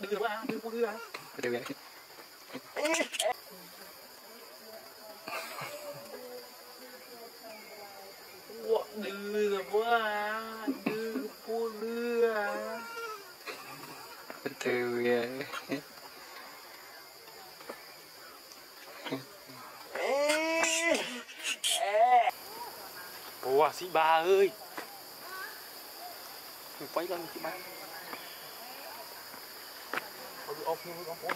Đưa ba, đưa cô đưa à? Đưa vậy. Đưa ba, đưa cô đưa à? Từ vậy. Ủa, chị ba ơi Mình quay lên chị ba Ôi, ôi, ôi, ôi.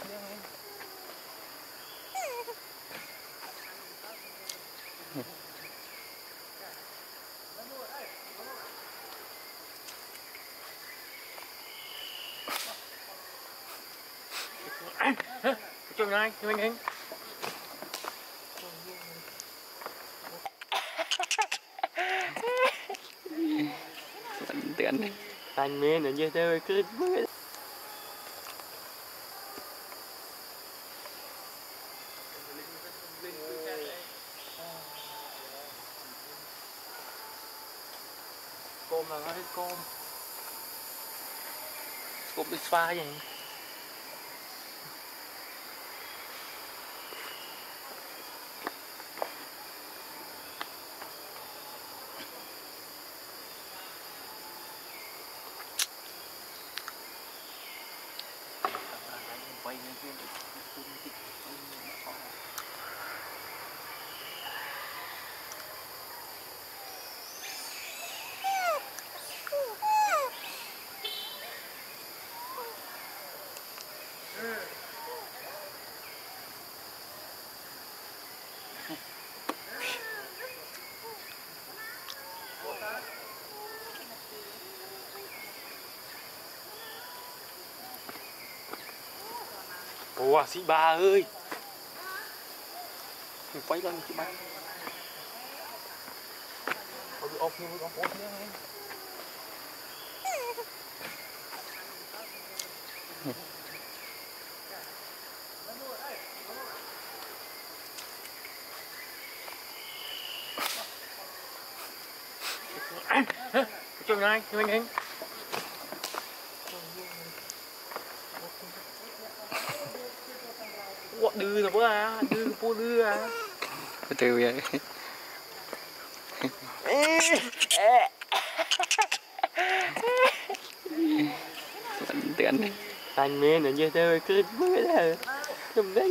Anh, hả? Cho ngay, cho anh anh tiện. Anh men ở như thế cứ មឡើងហើយកូមស្គប់ដូចស្វាយហ្នឹងបីនឹងទៀតគុំតិចអស់ Ủa, chị ba ơi Mình quay lên chị ba Có bị ôi, như con ôi, ôi. Anh, ngay, cho anh anh Ủa, đưa rồi bố à, đưa bố đưa à? Từ vậy. Vẫn tiện. Anh men ở như thế cứ mới là Cầm đấy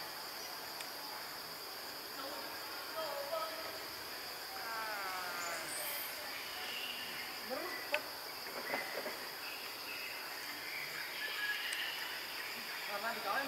Go!